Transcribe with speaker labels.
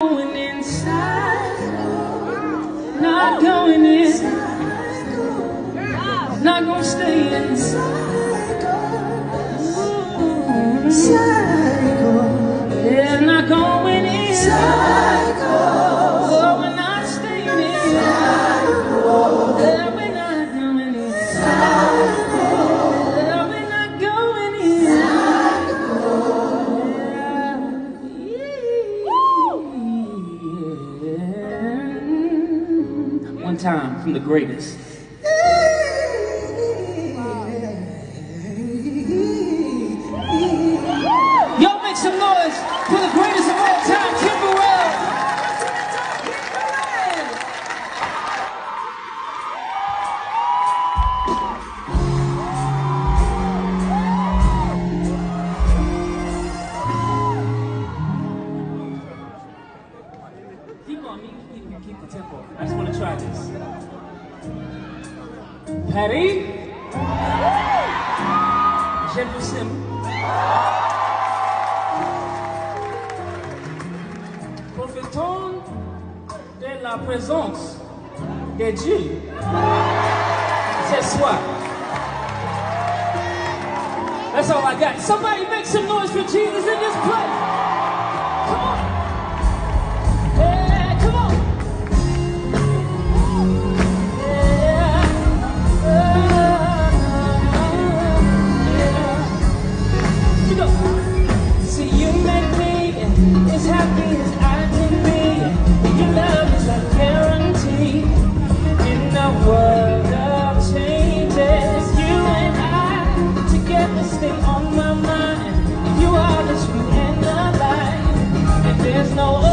Speaker 1: going inside, not going in, not gonna stay inside. one time from the greatest. Y'all make some noise for the greatest of all time, Timberwell. Keep on me keep the tempo. I just want to try this. Patty? Jefferson. Profitons de la présence de Dieu ce soir. That's all I got. Somebody make some noise for Jesus. no